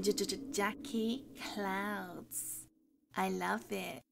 J J Jackie Clouds. I love it.